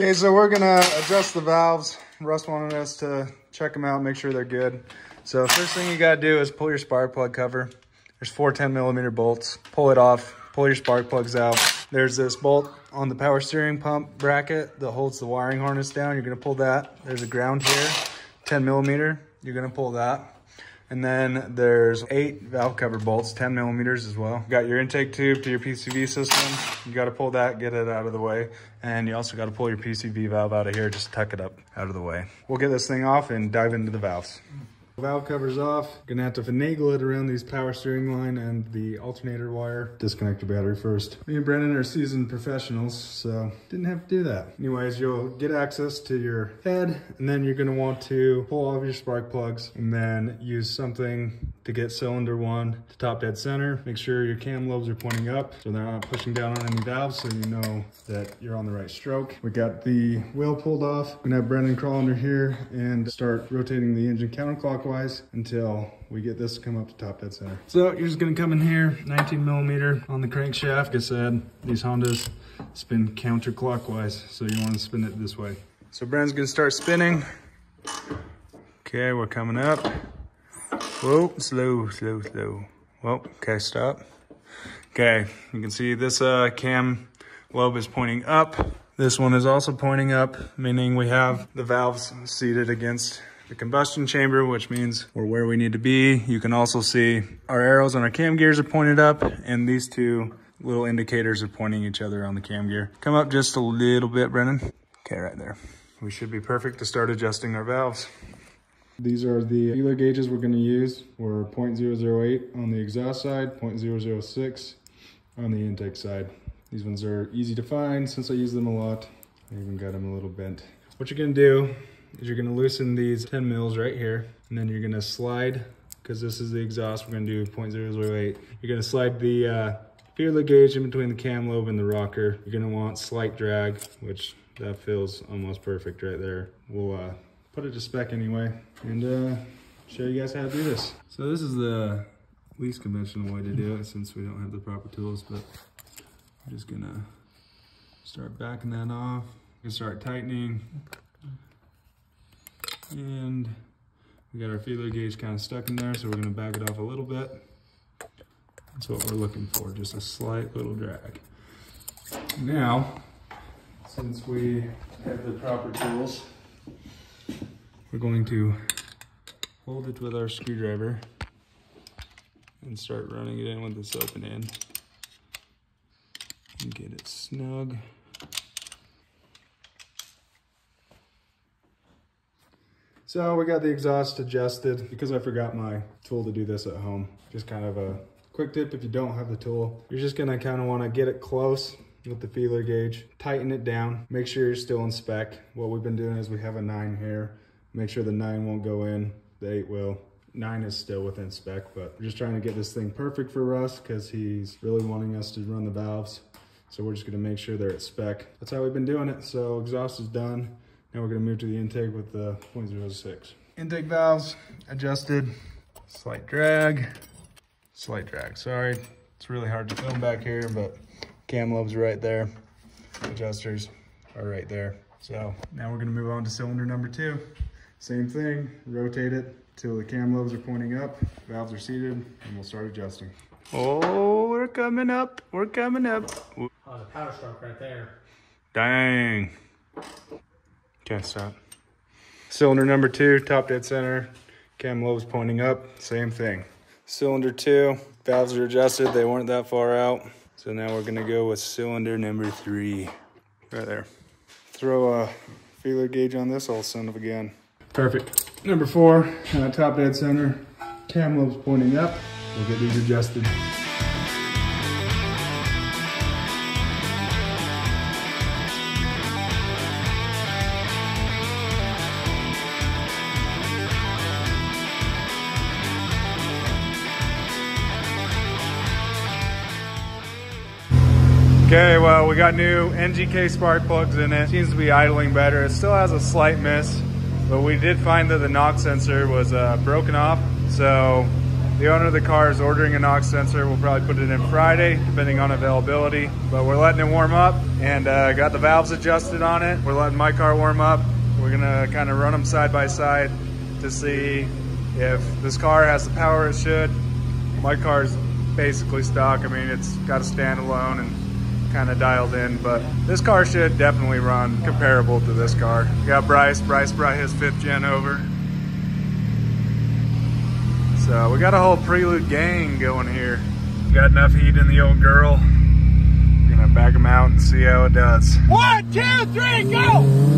Okay, so we're gonna adjust the valves. Russ wanted us to check them out, make sure they're good. So first thing you gotta do is pull your spark plug cover. There's four 10 millimeter bolts. Pull it off, pull your spark plugs out. There's this bolt on the power steering pump bracket that holds the wiring harness down. You're gonna pull that. There's a ground here, 10 millimeter. You're gonna pull that. And then there's eight valve cover bolts, 10 millimeters as well. Got your intake tube to your PCV system. You gotta pull that, get it out of the way. And you also gotta pull your PCV valve out of here, just tuck it up out of the way. We'll get this thing off and dive into the valves. Valve cover's off. Gonna have to finagle it around these power steering line and the alternator wire. Disconnect your battery first. Me and Brennan are seasoned professionals, so didn't have to do that. Anyways, you'll get access to your head, and then you're gonna want to pull off your spark plugs, and then use something to get cylinder one to top dead center. Make sure your cam lobes are pointing up so they're not pushing down on any valves so you know that you're on the right stroke. We got the wheel pulled off. I'm gonna have Brendan crawl under here and start rotating the engine counterclockwise until we get this to come up to top dead center. So you're just gonna come in here, 19 millimeter on the crankshaft. Like I said, these Hondas spin counterclockwise, so you wanna spin it this way. So Brendan's gonna start spinning. Okay, we're coming up. Whoa, slow, slow, slow. Whoa, okay, stop. Okay, you can see this uh, cam lobe is pointing up. This one is also pointing up, meaning we have the valves seated against the combustion chamber, which means we're where we need to be. You can also see our arrows on our cam gears are pointed up, and these two little indicators are pointing each other on the cam gear. Come up just a little bit, Brennan. Okay, right there. We should be perfect to start adjusting our valves. These are the feeler gauges we're going to use. We're 0.008 on the exhaust side, 0.006 on the intake side. These ones are easy to find since I use them a lot. I even got them a little bent. What you're going to do is you're going to loosen these 10 mils right here, and then you're going to slide, because this is the exhaust, we're going to do 0.008. You're going to slide the uh, feeler gauge in between the cam lobe and the rocker. You're going to want slight drag, which that feels almost perfect right there. We'll uh, put it to spec anyway and uh, show you guys how to do this. So this is the least conventional way to do it since we don't have the proper tools, but I'm just gonna start backing that off. We start tightening and we got our feeler gauge kind of stuck in there, so we're gonna back it off a little bit. That's what we're looking for, just a slight little drag. Now, since we have the proper tools, we're going to hold it with our screwdriver and start running it in with this open end and get it snug. So we got the exhaust adjusted because I forgot my tool to do this at home. Just kind of a quick tip if you don't have the tool. You're just gonna kind of wanna get it close with the feeler gauge, tighten it down, make sure you're still in spec. What we've been doing is we have a nine here. Make sure the nine won't go in, the eight will. Nine is still within spec, but we're just trying to get this thing perfect for Russ because he's really wanting us to run the valves. So we're just gonna make sure they're at spec. That's how we've been doing it. So exhaust is done. Now we're gonna move to the intake with the 0.06. Intake valves adjusted, slight drag, slight drag, sorry. It's really hard to film back here, but cam lobes right there. Adjusters are right there. So now we're gonna move on to cylinder number two. Same thing, rotate it till the cam lobes are pointing up, valves are seated, and we'll start adjusting. Oh, we're coming up, we're coming up. Oh, the power stroke right there. Dang. Can't stop. Cylinder number two, top dead center. Cam lobes pointing up, same thing. Cylinder two, valves are adjusted, they weren't that far out. So now we're gonna go with cylinder number three, right there. Throw a feeler gauge on this old son of a gun. Perfect. Number four, uh, top dead center, cam lobes pointing up. We'll get these adjusted. Okay, well, we got new NGK spark plugs in it. Seems to be idling better. It still has a slight miss, but we did find that the knock sensor was uh, broken off. So The owner of the car is ordering a knock sensor. We'll probably put it in Friday, depending on availability. But we're letting it warm up and uh, got the valves adjusted on it. We're letting my car warm up. We're gonna kind of run them side by side to see if this car has the power it should. My car's basically stock. I mean, it's got a standalone and kind of dialed in, but this car should definitely run comparable to this car. We got Bryce. Bryce brought his fifth gen over. So we got a whole Prelude gang going here. Got enough heat in the old girl. We're gonna back them out and see how it does. One, two, three, go!